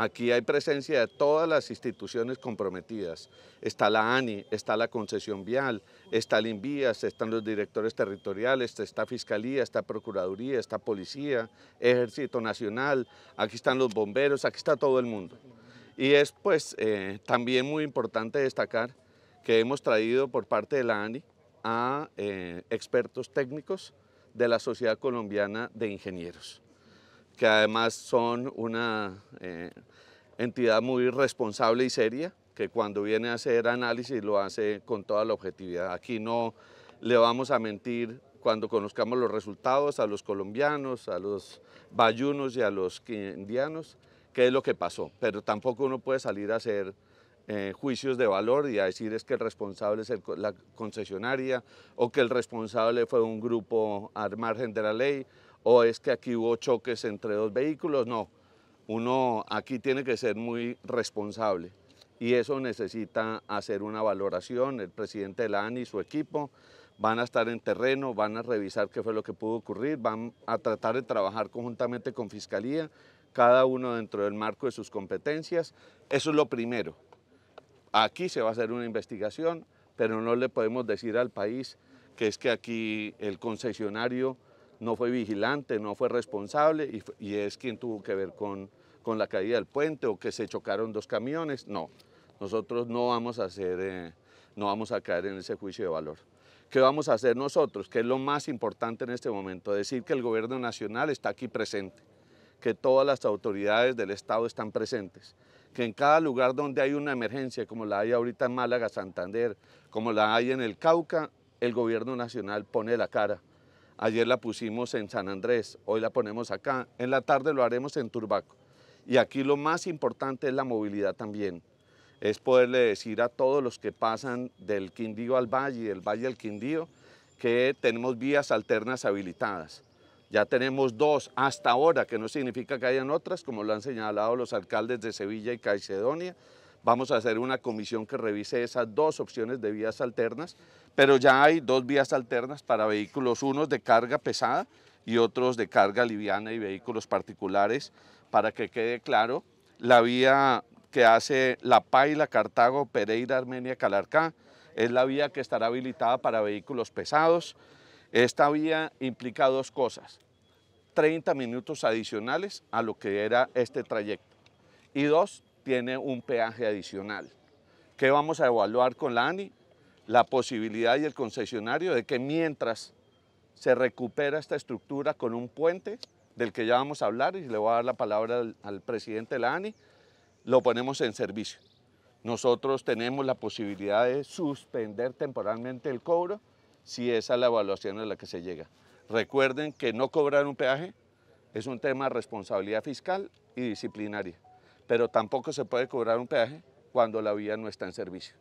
Aquí hay presencia de todas las instituciones comprometidas. Está la ANI, está la concesión vial, está el INVIAS, están los directores territoriales, está Fiscalía, está Procuraduría, está Policía, Ejército Nacional, aquí están los bomberos, aquí está todo el mundo. Y es pues eh, también muy importante destacar que hemos traído por parte de la ANI a eh, expertos técnicos de la Sociedad Colombiana de Ingenieros que además son una eh, entidad muy responsable y seria, que cuando viene a hacer análisis lo hace con toda la objetividad. Aquí no le vamos a mentir cuando conozcamos los resultados a los colombianos, a los bayunos y a los indianos, qué es lo que pasó, pero tampoco uno puede salir a hacer eh, juicios de valor y a decir es que el responsable es la concesionaria o que el responsable fue un grupo al margen de la ley o es que aquí hubo choques entre dos vehículos, no. Uno aquí tiene que ser muy responsable y eso necesita hacer una valoración. El presidente de la ANI y su equipo van a estar en terreno, van a revisar qué fue lo que pudo ocurrir, van a tratar de trabajar conjuntamente con Fiscalía, cada uno dentro del marco de sus competencias. Eso es lo primero. Aquí se va a hacer una investigación, pero no le podemos decir al país que es que aquí el concesionario no fue vigilante, no fue responsable y, es quien tuvo que ver con, con, la caída del puente o que se chocaron dos camiones. No, nosotros no vamos a hacer, eh, no vamos a caer en ese juicio de valor. ¿Qué vamos a hacer nosotros? Que es lo más importante en este momento, decir que el gobierno nacional está aquí presente, que todas las autoridades del Estado están presentes, que en cada lugar donde hay una emergencia, como la hay ahorita en Málaga, Santander, como la hay en el Cauca, el gobierno nacional pone la cara Ayer la pusimos en San Andrés, hoy la ponemos acá. En la tarde lo haremos en Turbaco. Y aquí lo más importante es la movilidad también. Es poderle decir a todos los que pasan del Quindío al Valle del Valle al Quindío que tenemos vías alternas habilitadas. Ya tenemos dos hasta ahora, que no significa que hayan otras, como lo han señalado los alcaldes de Sevilla y Caicedonia, Vamos a hacer una comisión que revise esas dos opciones de vías alternas, pero ya hay dos vías alternas para vehículos, unos de carga pesada y otros de carga liviana y vehículos particulares, para que quede claro, la vía que hace La Paila, Cartago, Pereira, Armenia, Calarcá, es la vía que estará habilitada para vehículos pesados. Esta vía implica dos cosas, 30 minutos adicionales a lo que era este trayecto y dos, tiene un peaje adicional. ¿Qué vamos a evaluar con la ANI? La posibilidad y el concesionario de que mientras se recupera esta estructura con un puente, del que ya vamos a hablar y le voy a dar la palabra al, presidente de la ANI, lo ponemos en servicio. Nosotros tenemos la posibilidad de suspender temporalmente el cobro si esa es la evaluación a la que se llega. Recuerden que no cobrar un peaje es un tema de responsabilidad fiscal y disciplinaria pero tampoco se puede cobrar un peaje cuando la vía no está en servicio.